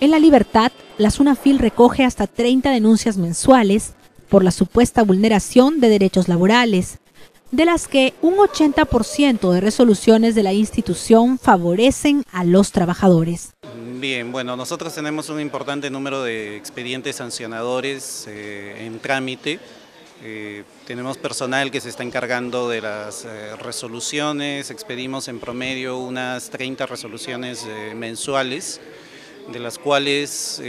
En La Libertad, la SUNAFIL recoge hasta 30 denuncias mensuales por la supuesta vulneración de derechos laborales, de las que un 80% de resoluciones de la institución favorecen a los trabajadores. Bien, bueno, nosotros tenemos un importante número de expedientes sancionadores eh, en trámite. Eh, tenemos personal que se está encargando de las eh, resoluciones, expedimos en promedio unas 30 resoluciones mensuales, de las cuales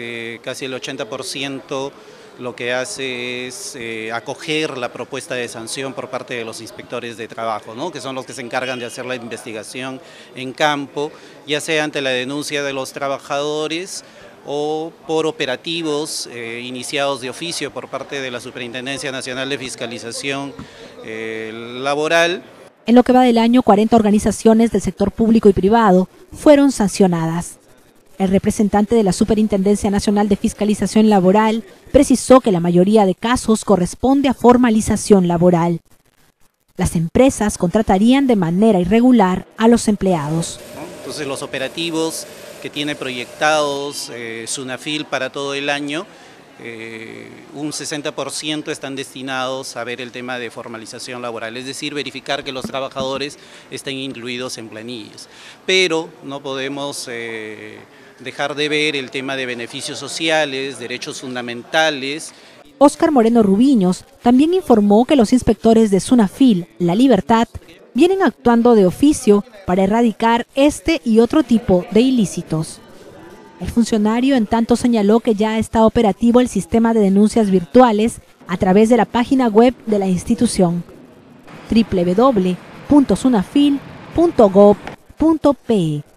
casi el 80% lo que hace es eh, acoger la propuesta de sanción por parte de los inspectores de trabajo, ¿no? que son los que se encargan de hacer la investigación en campo, ya sea ante la denuncia de los trabajadores o por operativos eh, iniciados de oficio por parte de la Superintendencia Nacional de Fiscalización eh, Laboral. En lo que va del año, 40 organizaciones del sector público y privado fueron sancionadas. El representante de la Superintendencia Nacional de Fiscalización Laboral precisó que la mayoría de casos corresponde a formalización laboral. Las empresas contratarían de manera irregular a los empleados. Entonces los operativos que tiene proyectados eh, Sunafil para todo el año, eh, un 60% están destinados a ver el tema de formalización laboral, es decir, verificar que los trabajadores estén incluidos en planillas. Pero no podemos... Eh, dejar de ver el tema de beneficios sociales, derechos fundamentales. Óscar Moreno Rubiños también informó que los inspectores de Sunafil, La Libertad, vienen actuando de oficio para erradicar este y otro tipo de ilícitos. El funcionario en tanto señaló que ya está operativo el sistema de denuncias virtuales a través de la página web de la institución www.sunafil.gov.pe.